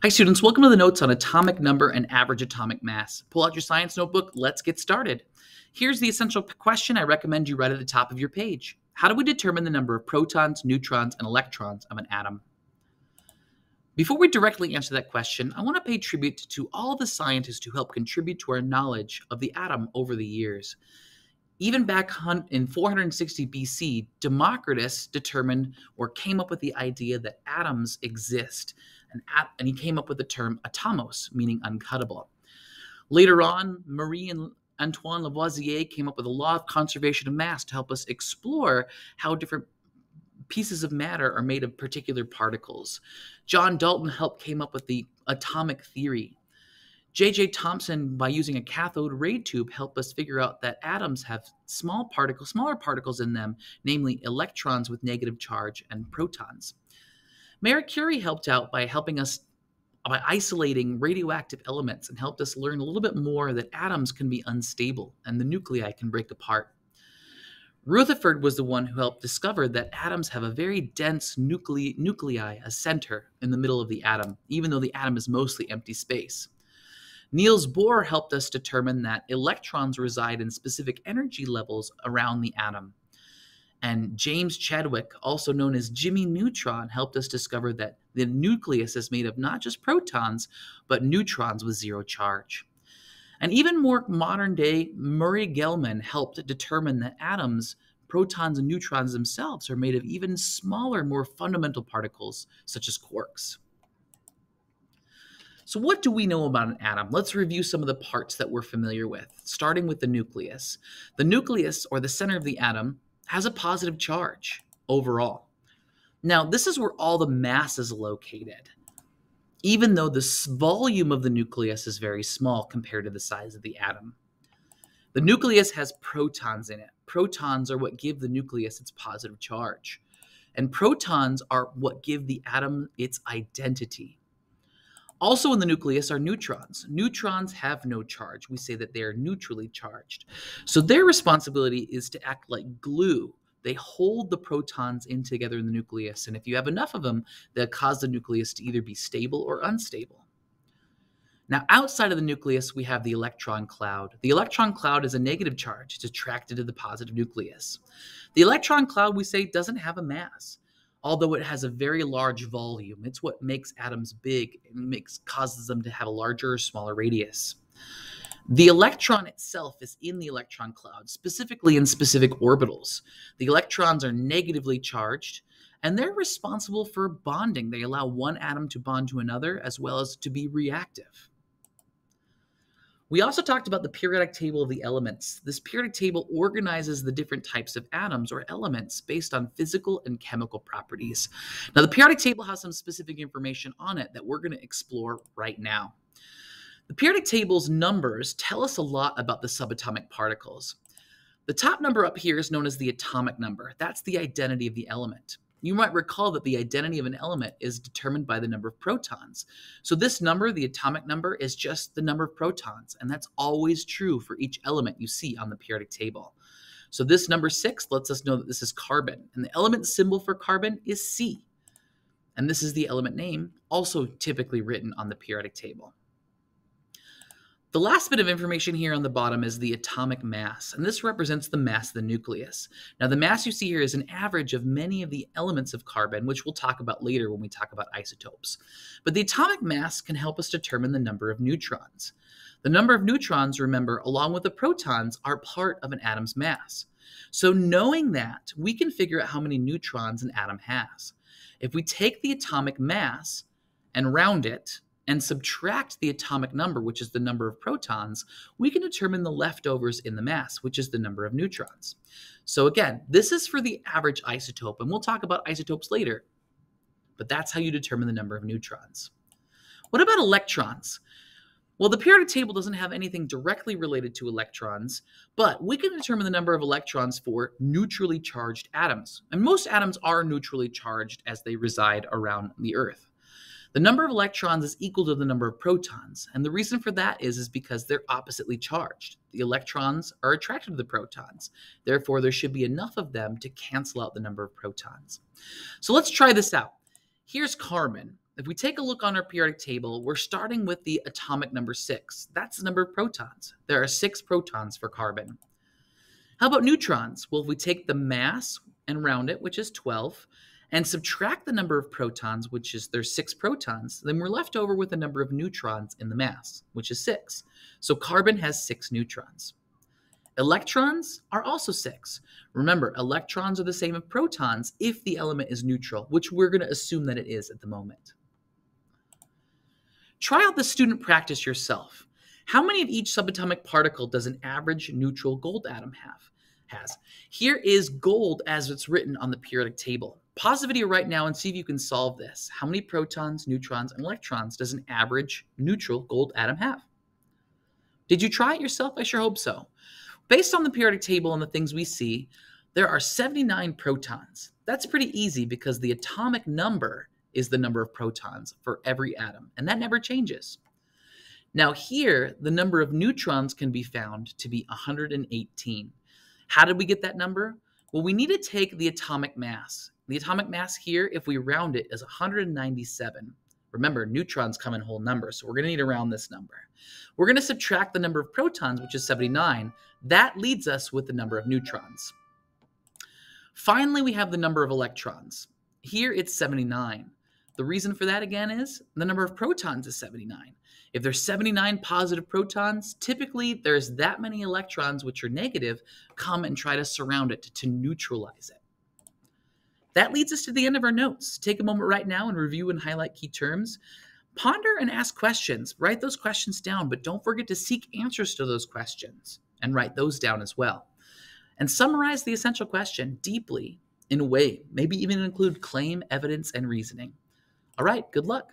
Hi, students. Welcome to the notes on atomic number and average atomic mass. Pull out your science notebook. Let's get started. Here's the essential question I recommend you write at the top of your page. How do we determine the number of protons, neutrons, and electrons of an atom? Before we directly answer that question, I want to pay tribute to all the scientists who helped contribute to our knowledge of the atom over the years. Even back in 460 BC, Democritus determined or came up with the idea that atoms exist and, at, and he came up with the term atomos, meaning uncuttable. Later on, Marie and Antoine Lavoisier came up with a law of conservation of mass to help us explore how different pieces of matter are made of particular particles. John Dalton helped came up with the atomic theory. J.J. Thomson, by using a cathode ray tube, helped us figure out that atoms have small particles, smaller particles in them, namely electrons with negative charge and protons. Marie Curie helped out by helping us by isolating radioactive elements and helped us learn a little bit more that atoms can be unstable and the nuclei can break apart. Rutherford was the one who helped discover that atoms have a very dense nuclei, nuclei, a center in the middle of the atom, even though the atom is mostly empty space. Niels Bohr helped us determine that electrons reside in specific energy levels around the atom. And James Chadwick, also known as Jimmy Neutron, helped us discover that the nucleus is made of not just protons, but neutrons with zero charge. And even more modern day, Murray Gell-Mann helped determine that atoms, protons, and neutrons themselves are made of even smaller, more fundamental particles, such as quarks. So, what do we know about an atom? Let's review some of the parts that we're familiar with, starting with the nucleus. The nucleus, or the center of the atom, has a positive charge overall. Now, this is where all the mass is located, even though the volume of the nucleus is very small compared to the size of the atom. The nucleus has protons in it. Protons are what give the nucleus its positive charge. And protons are what give the atom its identity. Also in the nucleus are neutrons. Neutrons have no charge. We say that they are neutrally charged. So their responsibility is to act like glue. They hold the protons in together in the nucleus. And if you have enough of them, they'll cause the nucleus to either be stable or unstable. Now, outside of the nucleus, we have the electron cloud. The electron cloud is a negative charge. It's attracted to the positive nucleus. The electron cloud, we say, doesn't have a mass although it has a very large volume. It's what makes atoms big and makes causes them to have a larger or smaller radius. The electron itself is in the electron cloud, specifically in specific orbitals. The electrons are negatively charged, and they're responsible for bonding. They allow one atom to bond to another as well as to be reactive. We also talked about the periodic table of the elements. This periodic table organizes the different types of atoms or elements based on physical and chemical properties. Now, the periodic table has some specific information on it that we're going to explore right now. The periodic table's numbers tell us a lot about the subatomic particles. The top number up here is known as the atomic number. That's the identity of the element. You might recall that the identity of an element is determined by the number of protons. So this number, the atomic number, is just the number of protons, and that's always true for each element you see on the periodic table. So this number six lets us know that this is carbon, and the element symbol for carbon is C. And this is the element name, also typically written on the periodic table. The last bit of information here on the bottom is the atomic mass, and this represents the mass of the nucleus. Now, the mass you see here is an average of many of the elements of carbon, which we'll talk about later when we talk about isotopes. But the atomic mass can help us determine the number of neutrons. The number of neutrons, remember, along with the protons, are part of an atom's mass. So, knowing that, we can figure out how many neutrons an atom has. If we take the atomic mass and round it, and subtract the atomic number, which is the number of protons, we can determine the leftovers in the mass, which is the number of neutrons. So again, this is for the average isotope, and we'll talk about isotopes later, but that's how you determine the number of neutrons. What about electrons? Well, the periodic table doesn't have anything directly related to electrons, but we can determine the number of electrons for neutrally charged atoms. And most atoms are neutrally charged as they reside around the Earth. The number of electrons is equal to the number of protons, and the reason for that is, is because they're oppositely charged. The electrons are attracted to the protons. Therefore, there should be enough of them to cancel out the number of protons. So let's try this out. Here's carbon, if we take a look on our periodic table, we're starting with the atomic number six. That's the number of protons. There are six protons for carbon. How about neutrons? Well, if we take the mass and round it, which is 12, and subtract the number of protons, which is there's six protons, then we're left over with the number of neutrons in the mass, which is six. So carbon has six neutrons. Electrons are also six. Remember, electrons are the same as protons if the element is neutral, which we're going to assume that it is at the moment. Try out the student practice yourself. How many of each subatomic particle does an average neutral gold atom have? Has. Here is gold as it's written on the periodic table. Pause the video right now and see if you can solve this. How many protons, neutrons, and electrons does an average neutral gold atom have? Did you try it yourself? I sure hope so. Based on the periodic table and the things we see, there are 79 protons. That's pretty easy because the atomic number is the number of protons for every atom, and that never changes. Now, here, the number of neutrons can be found to be 118. How did we get that number? Well, we need to take the atomic mass. The atomic mass here, if we round it, is 197. Remember, neutrons come in whole numbers, so we're going to need to round this number. We're going to subtract the number of protons, which is 79. That leads us with the number of neutrons. Finally, we have the number of electrons. Here it's 79. The reason for that again is the number of protons is 79. If there's 79 positive protons, typically there's that many electrons, which are negative, come and try to surround it to neutralize it. That leads us to the end of our notes. Take a moment right now and review and highlight key terms. Ponder and ask questions. Write those questions down, but don't forget to seek answers to those questions and write those down as well. And summarize the essential question deeply in a way, maybe even include claim, evidence, and reasoning. All right, good luck.